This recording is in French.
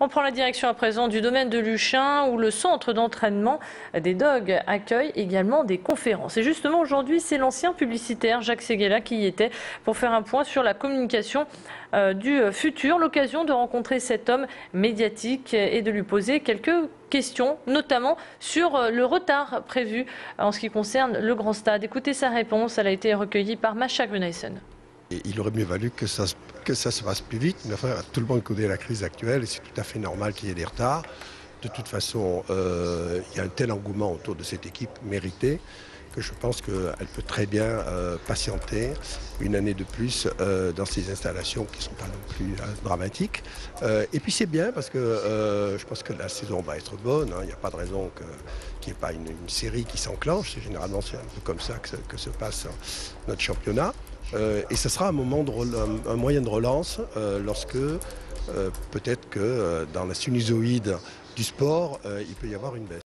On prend la direction à présent du domaine de Luchin où le centre d'entraînement des dogs accueille également des conférences. Et justement aujourd'hui c'est l'ancien publicitaire Jacques Seguela qui y était pour faire un point sur la communication euh, du futur. L'occasion de rencontrer cet homme médiatique et de lui poser quelques questions, notamment sur euh, le retard prévu en ce qui concerne le grand stade. Écoutez sa réponse, elle a été recueillie par Macha Gruneisen il aurait mieux valu que ça, que ça se passe plus vite. Mais enfin, tout le monde connaît la crise actuelle et c'est tout à fait normal qu'il y ait des retards. De toute façon, euh, il y a un tel engouement autour de cette équipe méritée que je pense qu'elle peut très bien euh, patienter une année de plus euh, dans ces installations qui ne sont pas non plus dramatiques. et puis c'est bien parce que je pense que la saison va être bonne. Hein. Il n'y a pas de raison qu'il n'y ait pas une, série qui s'enclenche. Généralement, c'est un peu comme ça que se passe notre championnat. Euh, et ce sera un, un, moyen de relance euh, lorsque euh, peut-être que dans la sinusoïde du sport, il peut y avoir une baisse.